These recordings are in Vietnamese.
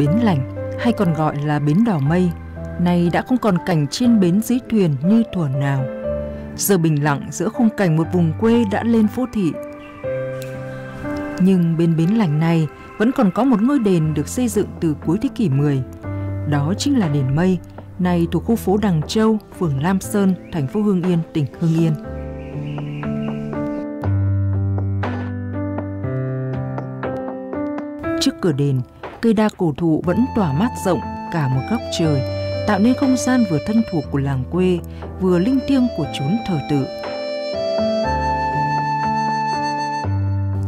Bến Lành hay còn gọi là Bến Đỏ Mây nay đã không còn cảnh trên bến dưới thuyền như thuở nào. Giờ bình lặng giữa khung cảnh một vùng quê đã lên phố thị. Nhưng bên bến lành này vẫn còn có một ngôi đền được xây dựng từ cuối thế kỷ 10. Đó chính là đền Mây, nay thuộc khu phố Đằng Châu, phường Lam Sơn, thành phố Hưng Yên, tỉnh Hưng Yên. Trước cửa đền, cây đa cổ thụ vẫn tỏa mát rộng cả một góc trời, tạo nên không gian vừa thân thuộc của làng quê, vừa linh thiêng của chốn thờ tự.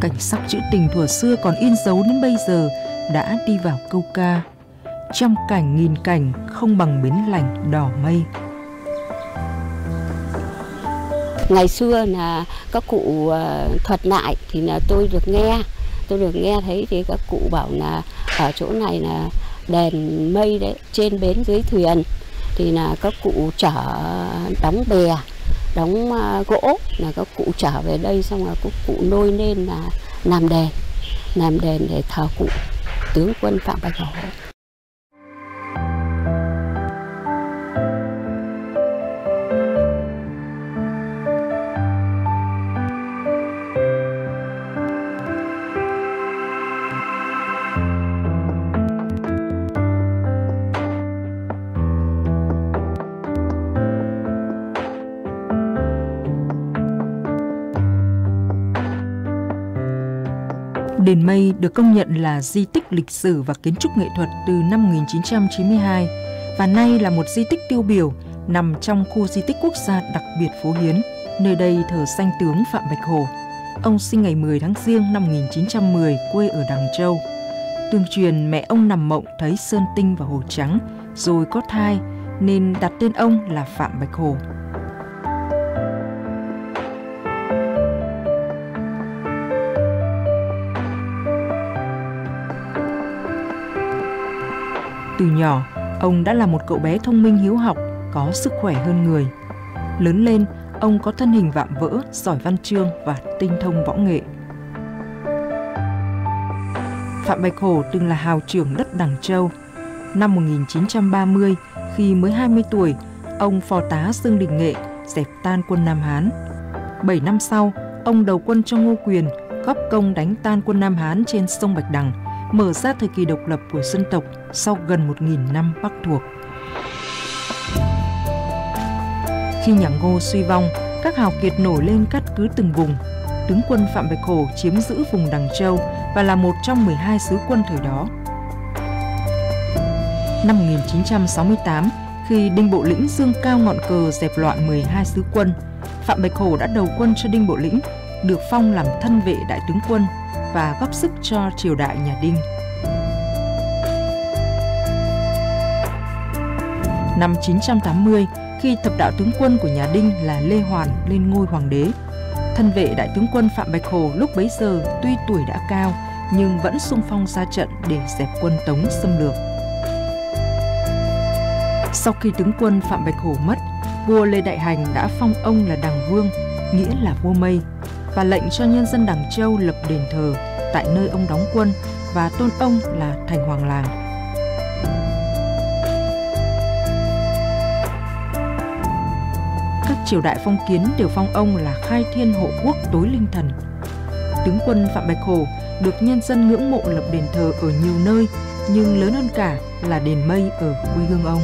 Cảnh sắc trữ tình thuở xưa còn in dấu đến bây giờ đã đi vào câu ca. Trăm cảnh nghìn cảnh không bằng bến lành đỏ mây. Ngày xưa là các cụ ờ, thuật lại thì là tôi được nghe tôi được nghe thấy thì các cụ bảo là ở chỗ này là đèn mây đấy, trên bến dưới thuyền. Thì là các cụ chở đóng bè, đóng à, gỗ là các cụ trở về đây, xong là các cụ nôi lên là làm đèn. Làm đèn để thờ cụ tướng quân phạm bạch hổ. Đền Mây được công nhận là di tích lịch sử và kiến trúc nghệ thuật từ năm 1992 và nay là một di tích tiêu biểu nằm trong khu di tích quốc gia đặc biệt Phố Hiến. Nơi đây thờ danh tướng Phạm Bạch Hồ. Ông sinh ngày 10 tháng Giêng năm 1910, quê ở Đằng Châu. Tương truyền mẹ ông nằm mộng thấy sơn tinh và hồ trắng, rồi có thai nên đặt tên ông là Phạm Bạch Hồ. Từ nhỏ, ông đã là một cậu bé thông minh hiếu học, có sức khỏe hơn người. Lớn lên, ông có thân hình vạm vỡ, giỏi văn chương và tinh thông võ nghệ. Phạm Bạch Hổ từng là hào trưởng đất Đằng Châu. Năm 1930, khi mới 20 tuổi, ông phò tá Dương Đình Nghệ dẹp tan quân Nam Hán. 7 năm sau, ông đầu quân cho Ngô Quyền, góp công đánh tan quân Nam Hán trên sông Bạch Đằng – mở ra thời kỳ độc lập của dân tộc sau gần 1.000 năm Bắc thuộc. Khi nhà Ngô suy vong, các hào kiệt nổi lên cắt cứ từng vùng. Tướng quân Phạm Bạch Hổ chiếm giữ vùng Đằng Châu và là một trong 12 sứ quân thời đó. Năm 1968, khi Đinh Bộ Lĩnh dương cao ngọn cờ dẹp loạn 12 sứ quân, Phạm Bạch Hổ đã đầu quân cho Đinh Bộ Lĩnh, được phong làm thân vệ đại tướng quân và góp sức cho triều đại nhà Đinh. Năm 980, khi thập đạo tướng quân của nhà Đinh là Lê Hoàn lên ngôi hoàng đế, thân vệ đại tướng quân Phạm Bạch Hồ lúc bấy giờ tuy tuổi đã cao nhưng vẫn sung phong ra trận để dẹp quân Tống xâm lược. Sau khi tướng quân Phạm Bạch Hổ mất, vua Lê Đại Hành đã phong ông là Đằng Vương, nghĩa là vua Mây, và lệnh cho nhân dân Đằng Châu lập đền thờ tại nơi ông đóng quân và tôn ông là thành hoàng làng. Các triều đại phong kiến đều phong ông là khai thiên hộ quốc tối linh thần. Tướng quân Phạm Bạch Hồ được nhân dân ngưỡng mộ lập đền thờ ở nhiều nơi, nhưng lớn hơn cả là đền mây ở quê hương ông.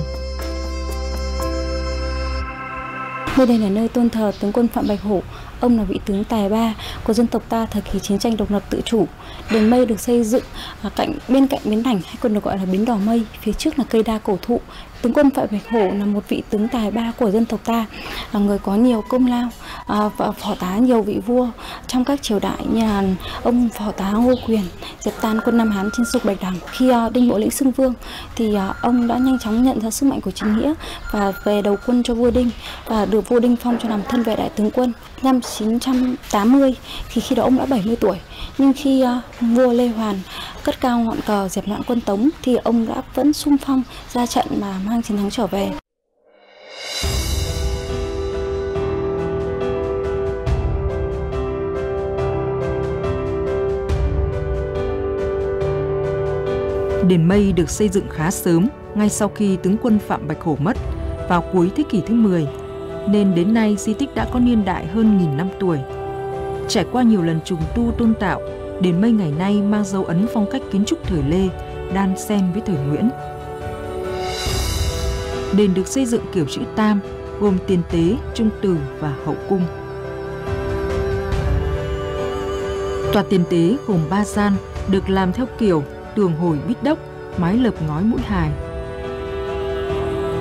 Nơi đây là nơi tôn thờ tướng quân Phạm Bạch Hổ, Ông là vị tướng tài ba của dân tộc ta thời kỳ chiến tranh độc lập tự chủ. Đền mây được xây dựng à, cạnh bên cạnh bến đành hay còn được gọi là bến đỏ mây. Phía trước là cây đa cổ thụ. Tướng quân Phạm Bạch Hổ là một vị tướng tài ba của dân tộc ta, là người có nhiều công lao à, và phò tá nhiều vị vua trong các triều đại như là ông phò tá Ngô Quyền dẹp tan quân Nam Hán trên sông Bạch Đằng. Khi à, Đinh Bộ Lĩnh xưng vương thì ông đã nhanh chóng nhận ra sức mạnh của chính nghĩa và về đầu quân cho vua Đinh và được vua Đinh phong cho làm thân vệ đại tướng quân. Năm 1980 thì khi đó ông đã 70 tuổi nhưng khi uh, vua Lê Hoàn cất cao ngọn cờ dẹp loạn quân Tống thì ông đã vẫn sung phong ra trận mà mang chiến thắng trở về. Đền Mây được xây dựng khá sớm, ngay sau khi tướng quân Phạm Bạch Hổ mất vào cuối thế kỷ thứ 10, nên đến nay di tích đã có niên đại hơn nghìn năm tuổi. Trải qua nhiều lần trùng tu tôn tạo, đền Mây ngày nay mang dấu ấn phong cách kiến trúc thời Lê, đan xen với thời Nguyễn. Đền được xây dựng kiểu chữ tam, gồm tiền tế, trung từ và hậu cung. Tòa tiền tế gồm ba gian, được làm theo kiểu tường hồi bít đốc, mái lợp ngói mũi hài.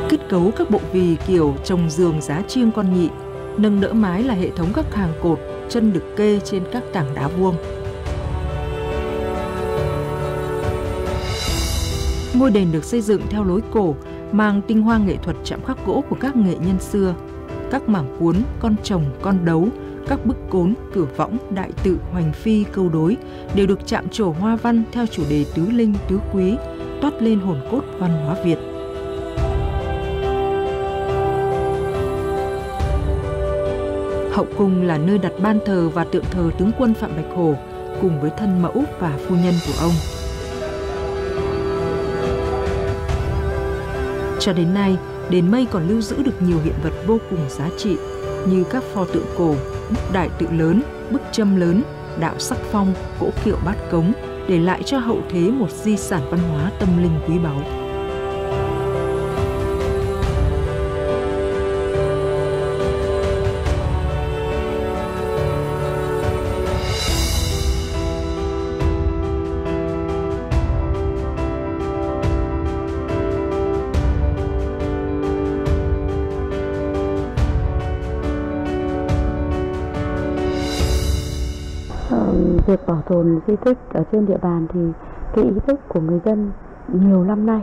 Kết cấu các bộ vì kiểu trồng giường giá chiêng con nhị, nâng đỡ mái là hệ thống các hàng cột, chân được kê trên các tảng đá vuông. Ngôi đền được xây dựng theo lối cổ, mang tinh hoa nghệ thuật chạm khắc gỗ của các nghệ nhân xưa. Các mảng cuốn, con trồng, con đấu, các bức cốn, cửa võng, đại tự, hoành phi, câu đối đều được chạm trổ hoa văn theo chủ đề tứ linh, tứ quý, toát lên hồn cốt văn hóa Việt. Hậu cung là nơi đặt ban thờ và tượng thờ tướng quân Phạm Bạch Hồ cùng với thân mẫu và phu nhân của ông. Cho đến nay, đền Mây còn lưu giữ được nhiều hiện vật vô cùng giá trị như các pho tượng cổ, bức đại tự lớn, bức châm lớn, đạo sắc phong, cỗ kiệu bát cống để lại cho hậu thế một di sản văn hóa tâm linh quý báu. Việc bảo tồn di tích ở trên địa bàn thì cái ý thức của người dân nhiều năm nay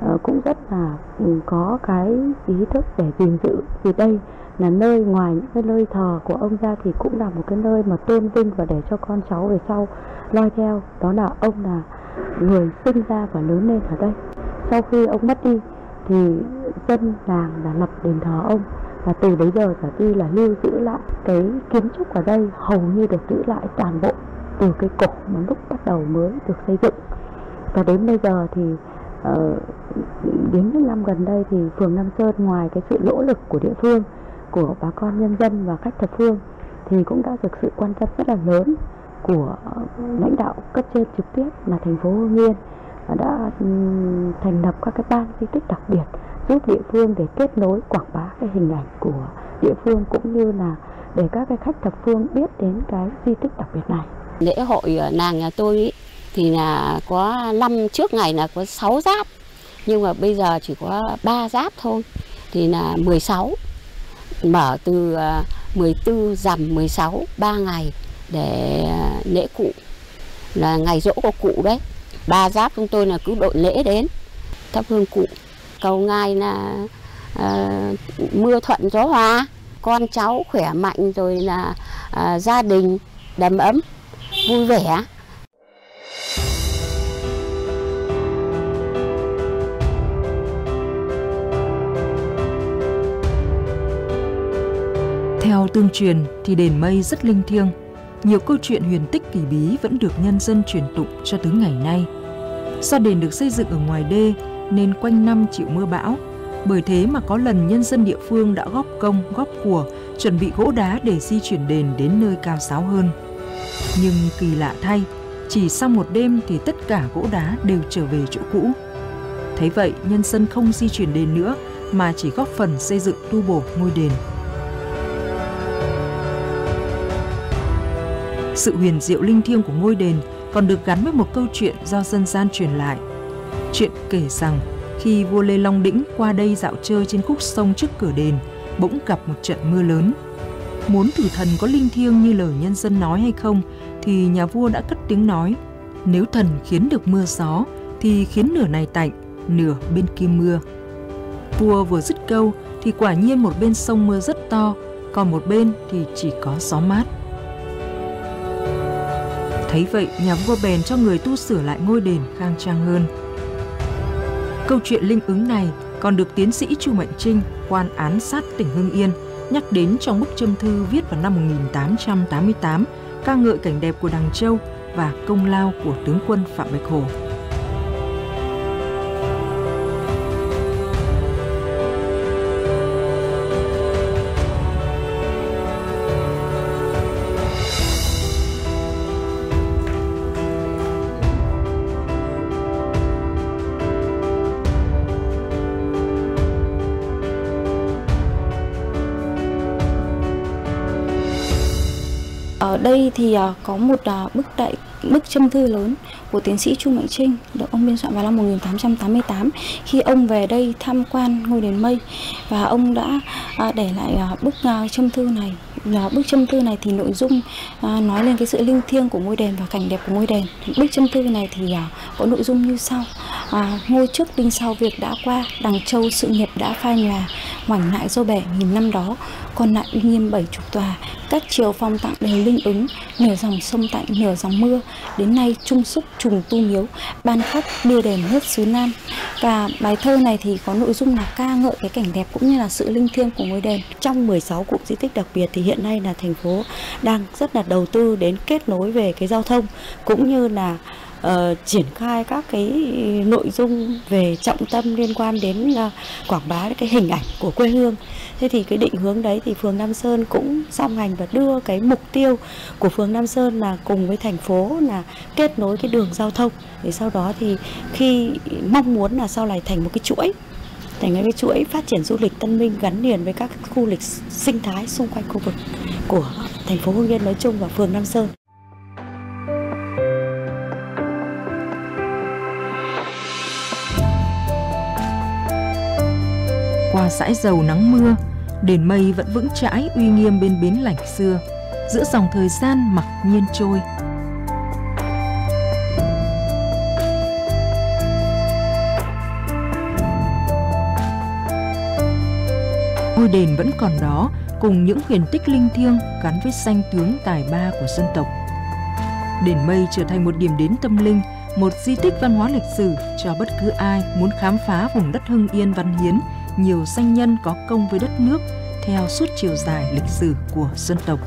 ờ, cũng rất là ừ, có cái ý thức để gìn giữ. Vì đây là nơi ngoài những cái nơi thờ của ông ra thì cũng là một cái nơi mà tôn vinh và để cho con cháu về sau noi theo. Đó là ông là người sinh ra và lớn lên ở đây. Sau khi ông mất đi thì dân làng đã lập đền thờ ông và từ bấy giờ trở đi là lưu giữ lại cái kiến trúc ở đây, hầu như được giữ lại toàn bộ từ cái cổ mà lúc bắt đầu mới được xây dựng và đến bây giờ thì uh, đến những năm gần đây thì phường Nam Sơn ngoài cái sự nỗ lực của địa phương của bà con nhân dân và khách thập phương thì cũng đã được sự quan tâm rất là lớn của ờ, lãnh đạo cấp trên trực tiếp là thành phố Hương Yên ờ, đã thành lập các cái ban di tích đặc biệt giúp địa phương để kết nối quảng bá cái hình ảnh của địa phương cũng như là để các cái khách thập phương biết đến cái di tích đặc biệt này. Lễ hội ở nàng nhà tôi ý, thì là có năm trước ngày là có 6 giáp. Nhưng mà bây giờ chỉ có 3 giáp thôi thì là 16 mở từ ờ, 14 rằm 16 3 ngày để ờ, lễ cụ. Là ngày dỗ của cụ đấy. Ba giáp chúng tôi là cứ đội lễ đến thắp hương cụ. Cầu ngài là à, mưa thuận gió hòa con cháu khỏe mạnh rồi là à, gia đình đầm ấm vui vẻ Theo tương truyền thì đền mây rất linh thiêng, nhiều câu chuyện huyền tích kỳ bí vẫn được nhân dân truyền tụng cho tới ngày nay. Do đền được xây dựng ở ngoài đê nên quanh năm chịu mưa bão. Bởi thế mà có lần nhân dân địa phương đã góp công, góp của, chuẩn bị gỗ đá để di chuyển đền đến nơi cao sáo hơn. Nhưng kỳ lạ thay, chỉ sau một đêm thì tất cả gỗ đá đều trở về chỗ cũ. Thấy vậy, nhân dân không di chuyển đền nữa mà chỉ góp phần xây dựng tu bổ ngôi đền. Sự huyền diệu linh thiêng của ngôi đền còn được gắn với một câu chuyện do dân gian truyền lại – Chuyện kể rằng khi vua Lê Long Đĩnh qua đây dạo chơi trên khúc sông trước cửa đền, bỗng gặp một trận mưa lớn. Muốn thử thần có linh thiêng như lời nhân dân nói hay không, thì nhà vua đã cất tiếng nói, nếu thần khiến được mưa gió, thì khiến nửa này tạnh, nửa bên kia mưa. Vua vừa dứt câu, thì quả nhiên một bên sông mưa rất to, còn một bên thì chỉ có gió mát. Thấy vậy, nhà vua bèn cho người tu sửa lại ngôi đền khang trang hơn. Câu chuyện linh ứng này còn được tiến sĩ Chu Mạnh Trinh, quan án sát tỉnh Hưng Yên, nhắc đến trong bức châm thư viết vào năm 1888, ca ngợi cảnh đẹp của Đằng Châu và công lao của tướng quân Phạm Bạch Hồ. Đây thì ờ, có một ờ, bức đại, bức châm thư lớn của tiến sĩ Chu Mạnh Trinh, được ông biên soạn vào năm 1888 khi ông về đây tham quan ngôi đền mây. Và ông đã ờ, để lại bức châm thư này bức châm thư này thì nội dung nói lên cái sự linh thiêng của ngôi đền và cảnh đẹp của ngôi đền. Bức châm thư này thì có nội dung như sau ngôi trước đinh sau việc đã qua, đằng châu sự nghiệp đã phai nhòa ngoảnh lại dô bẻ nghìn năm đó, còn lại uy nghiêm bảy chục tòa. Các triều phong tặng đều linh ứng nửa dòng sông tạnh nửa dòng mưa. Đến nay, trung xúc, trùng tu miếu, ban khắc đưa đền nước xứ nam. Và bài thơ này thì có nội dung là ca ngợi cái cảnh đẹp cũng như là sự linh thiêng của ngôi đền. Trong 16 cụm di tích đặc biệt thì hiện nay là thành phố đang rất là đầu tư đến kết nối về cái giao thông, cũng như là uh, triển khai các cái nội dung về trọng tâm liên quan đến uh, quảng bá cái hình ảnh của quê hương. Thế thì cái định hướng đấy thì phường Nam Sơn cũng song hành và đưa cái mục tiêu của phường Nam Sơn là cùng với thành phố là kết nối cái đường giao thông. Để sau đó thì khi mong muốn là sau này thành một cái chuỗi thành cái chuỗi phát triển du lịch Tân Minh gắn liền với các khu lịch sinh thái xung quanh khu vực của thành phố Hưng Yên nói chung và phường Nam Sơn. Qua dãi dầu nắng mưa, đền mây vẫn vững chãi uy nghiêm bên bến lạnh xưa, giữa dòng thời gian mặc nhiên trôi. Ngôi đền vẫn còn đó cùng những huyền tích linh thiêng gắn với danh tướng tài ba của dân tộc. Đền mây trở thành một điểm đến tâm linh, một di tích văn hóa lịch sử cho bất cứ ai muốn khám phá vùng đất Hưng Yên văn hiến nhiều danh nhân có công với đất nước theo suốt chiều dài lịch sử của dân tộc.